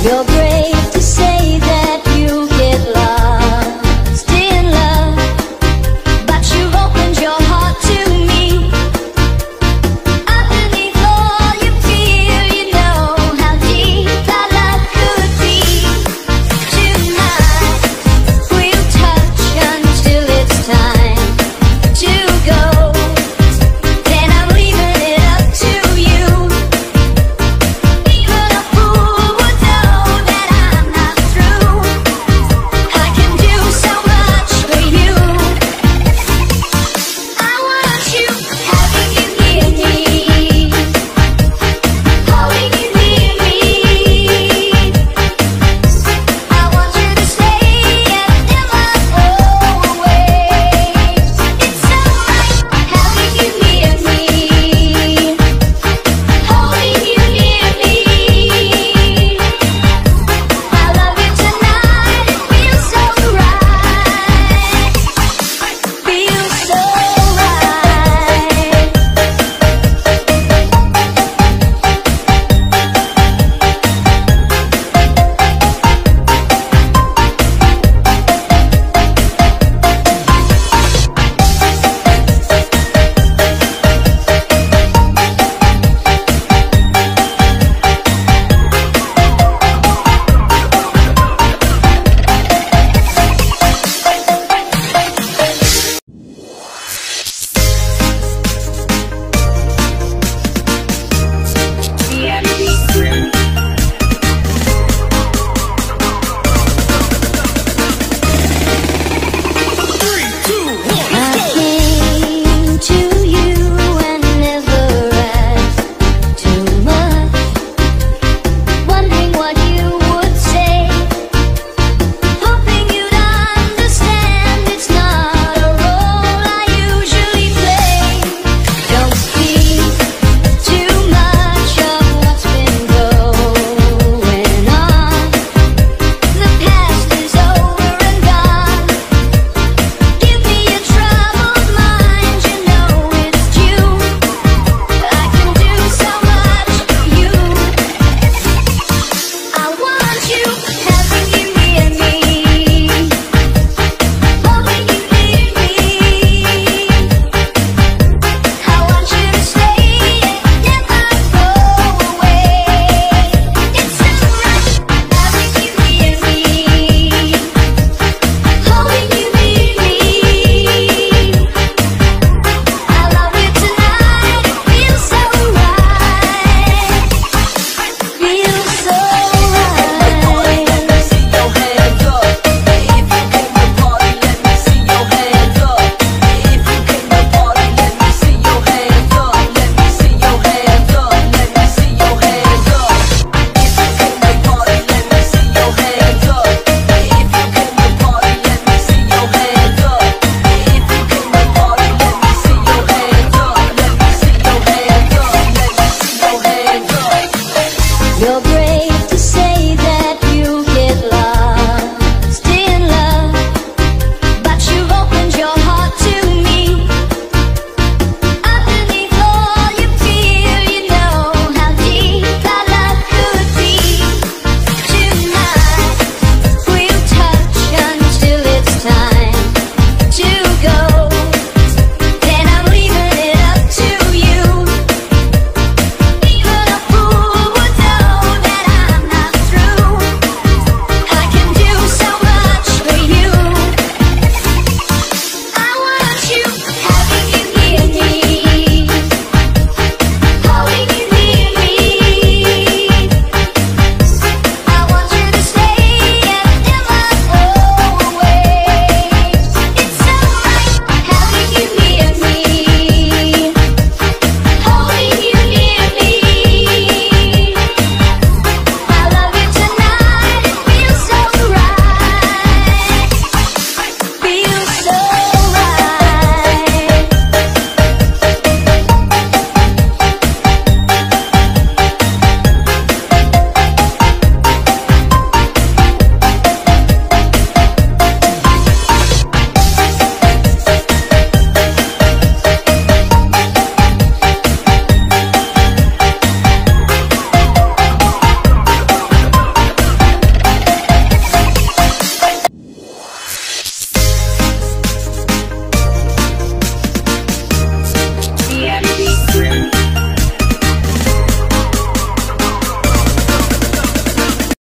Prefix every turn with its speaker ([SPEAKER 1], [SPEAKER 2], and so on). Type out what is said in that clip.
[SPEAKER 1] You'll be